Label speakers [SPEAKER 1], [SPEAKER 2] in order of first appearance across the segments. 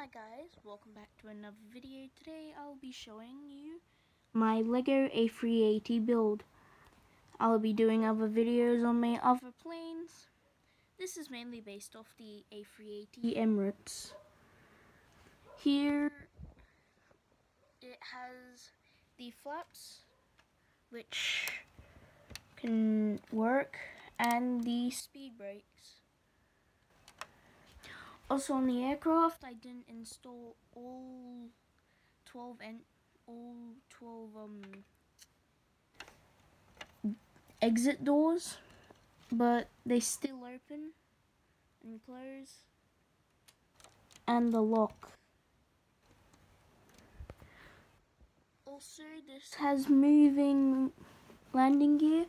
[SPEAKER 1] Hi guys, welcome back to another video. Today I'll be showing you my LEGO A380 build. I'll be doing other videos on my other planes. This is mainly based off the A380 Emirates. Here it has the flaps which can work and the speed brakes. Also on the aircraft, I didn't install all 12 and all 12 um exit doors, but they still open and close, and the lock. Also, this has moving landing gear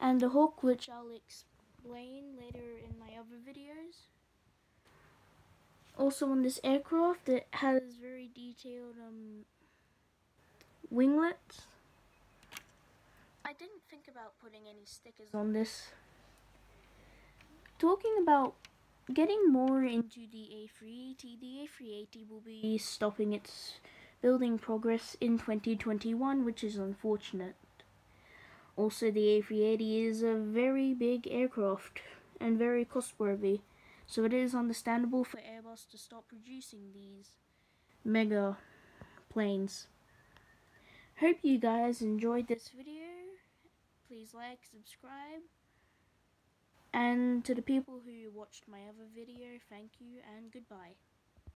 [SPEAKER 1] and a hook, which I'll explain later in my other videos. Also on this aircraft, it has very detailed um, winglets. I didn't think about putting any stickers on this. Talking about getting more into the A380, the A380 will be stopping its building progress in 2021, which is unfortunate. Also, the A380 is a very big aircraft and very cost-worthy so it is understandable for Airbus to stop producing these mega planes. Hope you guys enjoyed this video. Please like, subscribe. And to the people who watched my other video, thank you and goodbye.